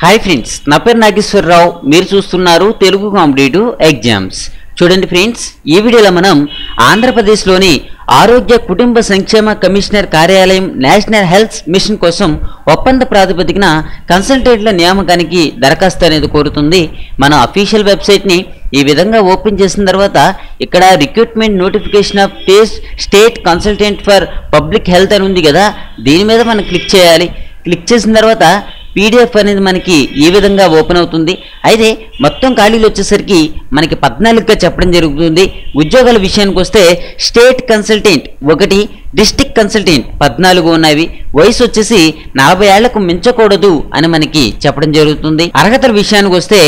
Hi friends నా పేరు నాగేశ్వరరావు. మీరు చూస్తున్నారు తెలుగు కాంపిటేటివ్ ఎగ్జామ్స్. చూడండి ఫ్రెండ్స్ ఈ వీడియోలో మనం ఆంధ్రప్రదేశ్లోని ఆరోగ్య కుటుంబ సంక్షేమ కమిషనర్ కార్యాలయం నేషనల్ హెల్త్ మిషన్ కోసం ఒప్పంద ప్రాతిపదికన కన్సల్టెంట్ల నియామకానికి దరఖాస్తు అనేది కోరుతుంది. మన అఫీషియల్ వెబ్సైట్ని ఈ విధంగా ఓపెన్ చేసిన తర్వాత ఇక్కడ recruitment notification of టేస్ state consultant for public health అని ఉంది కదా దీని మీద మనం క్లిక్ చేయాలి. క్లిక్ చేసిన తర్వాత పీడిఎఫ్ అనేది మనకి ఏ విధంగా ఓపెన్ అవుతుంది? అయితే మొత్తం ఖాళీలు వచ్చేసరికి మనకి పద్నాలుగుగా చెప్పడం జరుగుతుంది. ఉద్యోగాల విషయానికి వస్తే స్టేట్ కన్సల్టెంట్ ఒకటి డిస్టిక్ కన్సల్టెంట్ పద్నాలుగు ఉన్నవి వయసు వచ్చేసి నలభై ఏళ్ళకు మించకూడదు అని మనకి చెప్పడం జరుగుతుంది. అర్హతల విషయానికి వస్తే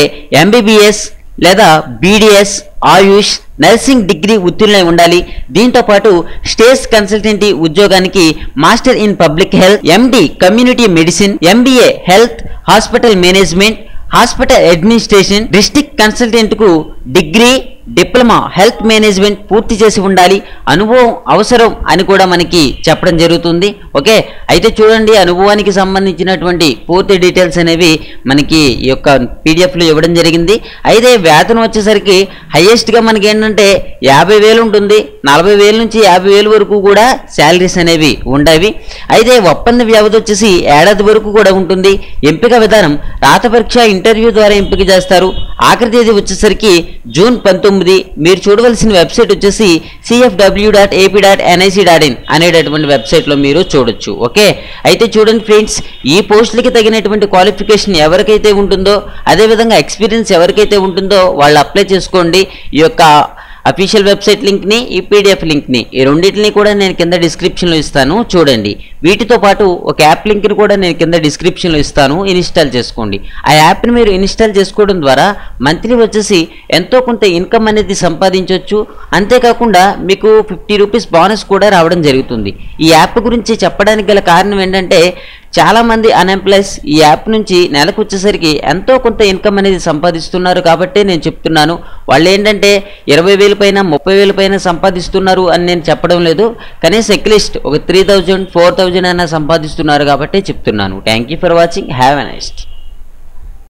ఎంబీబీఎస్ లేదా బీడిఎస్ ఆయుష్ నర్సింగ్ డిగ్రీ ఉత్తీర్ణై ఉండాలి. దీంతో పాటు స్టేజ్ కన్సల్టెంటీ ఉద్యోగానికి master in public health MD community medicine MBA health hospital management hospital administration district కన్సల్టెంట్కు degree diploma health management పూర్తి చేసి ఉండాలి. అనుభవం అవసరం అని కూడా మనకి చెప్పడం జరుగుతుంది. ఓకే? అయితే చూడండి అనుభవానికి సంబంధించినటువంటి పూర్తి డీటెయిల్స్ అనేవి మనకి ఈ యొక్క పీడిఎఫ్లో ఇవ్వడం జరిగింది. అయితే వేతనం వచ్చేసరికి హయ్యెస్ట్గా మనకి ఏంటంటే యాభై వేలు ఉంటుంది. నలభై వేల నుంచి యాభై వేలు వరకు కూడా శాలరీస్ అనేవి ఉండేవి. అయితే ఒప్పంద వ్యవధి వచ్చేసి ఏడాది వరకు కూడా ఉంటుంది. ఎంపిక విధానం రాత పరీక్ష ఇంటర్వ్యూ ద్వారా ఎంపిక చేస్తారు. ఆఖరి తేదీ వచ్చేసరికి జూన్ పంతొమ్మిది మీరు చూడవలసిన వెబ్సైట్ వచ్చేసి CFW dot AP dot NIC dot in అనేటటువంటి వెబ్సైట్లో మీరు చూడొచ్చు. ఓకే? అయితే చూడండి ఫ్రెండ్స్ ఈ పోస్టులకి తగినటువంటి క్వాలిఫికేషన్ ఎవరికైతే ఉంటుందో అదేవిధంగా ఎక్స్పీరియన్స్ ఎవరికైతే ఉంటుందో వాళ్ళు అప్లై చేసుకోండి. ఈ యొక్క అఫీషియల్ వెబ్సైట్ లింక్ని ఈ పీడిఎఫ్ లింక్ని ఈ రెండింటిని కూడా నేను కింద డిస్క్రిప్షన్లో ఇస్తాను. చూడండి. వీటితో పాటు ఒక యాప్ లింక్ని కూడా నేను కింద డిస్క్రిప్షన్లో ఇస్తాను. ఇన్స్టాల్ చేసుకోండి. ఆ యాప్ని మీరు ఇన్స్టాల్ చేసుకోవడం ద్వారా మంత్లీ వచ్చేసి ఎంతో కొంత ఇన్కమ్ అనేది సంపాదించవచ్చు అంతేకాకుండా మీకు ఫిఫ్టీ రూపీస్ బోనస్ కూడా రావడం జరుగుతుంది. ఈ యాప్ గురించి చెప్పడానికి గల కారణం ఏంటంటే చాలామంది అన్ఎంప్లాయీస్ ఈ యాప్ నుంచి నెలకు వచ్చేసరికి ఎంతో కొంత ఇన్కమ్ అనేది సంపాదిస్తున్నారు కాబట్టి నేను చెప్తున్నాను. వాళ్ళు ఏంటంటే ఇరవై వేల పైన ముప్పై వేల పైన సంపాదిస్తున్నారు అని నేను చెప్పడం లేదు. కనీసం ఎక్లిస్ట్ ఒక త్రీ థౌజండ్ ఫోర్ థౌజండ్ అయినా సంపాదిస్తున్నారు కాబట్టి చెప్తున్నాను. Thank you for watching have a next